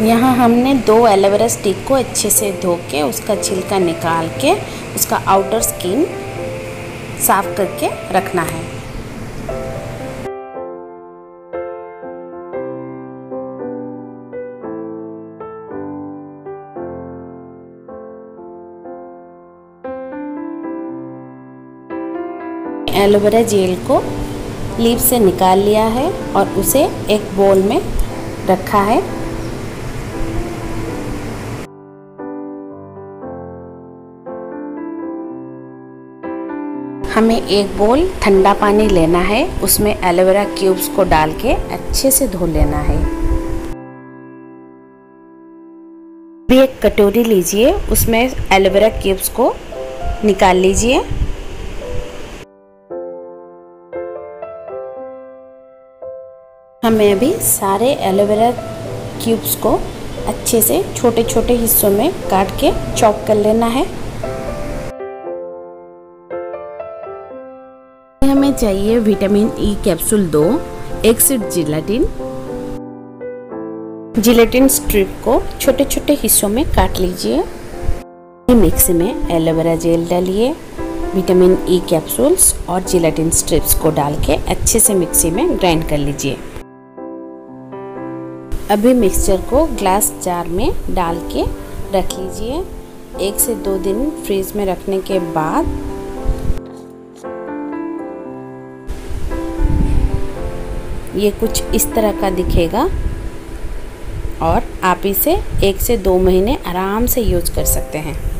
यहाँ हमने दो एलोवेरा स्टिक को अच्छे से धो के उसका छिलका निकाल के उसका आउटर स्किन साफ़ करके रखना है। एलोवेरा जेल को लीव से निकाल लिया है और उसे एक बोल में रखा है। हमें एक बोल ठंडा पानी लेना है, उसमें एलोवेरा क्यूब्स को डाल के अच्छे से धो लेना है। भी एक कटोरी लीजिए, उसमें एलोवेरा क्यूब्स को निकाल लीजिए। हमें अभी सारे एलोवेरा क्यूब्स को अच्छे से छोटे छोटे हिस्सों में काट के चॉप कर लेना है। हमें चाहिए विटामिन ई कैप्सूल दो, एक सिर्फ़ जिलेटिन। जिलेटिन स्ट्रिप को छोटे छोटे हिस्सों में काट लीजिए। मिक्सी में एलोवेरा जेल डालिए विटामिन ई कैप्सूल्स और जिलेटिन स्ट्रिप्स को डाल के अच्छे से मिक्सी में ग्राइंड कर लीजिए। अभी मिक्सचर को ग्लास जार में डाल के रख लीजिए। एक से दो दिन फ्रीज में रखने के बाद ये कुछ इस तरह का दिखेगा। और आप इसे एक से दो महीने आराम से यूज़ कर सकते हैं।